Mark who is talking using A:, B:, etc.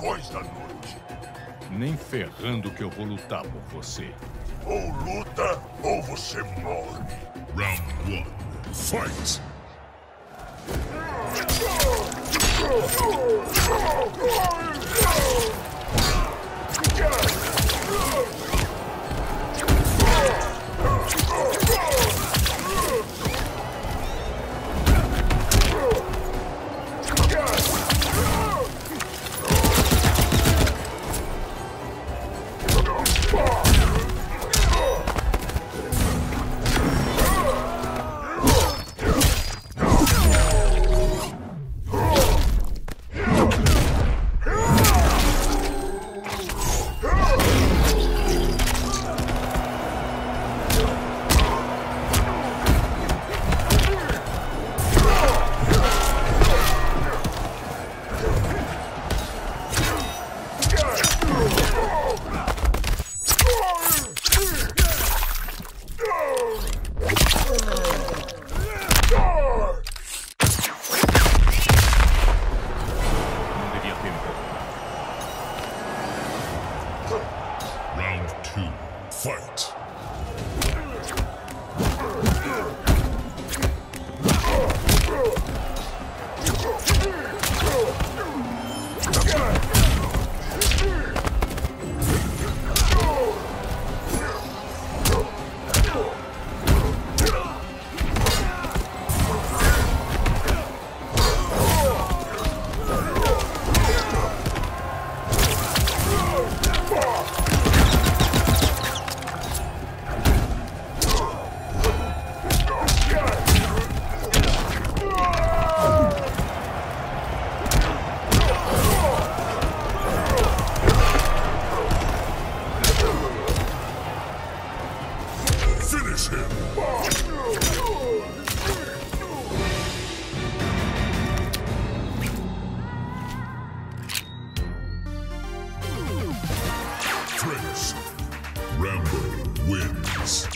A: dragões da noite.
B: Nem ferrando que eu vou lutar por você.
A: Ou luta, ou você morre.
C: Round one. Fight! Fire! two, fight! Finish him! Trace. Rambo wins.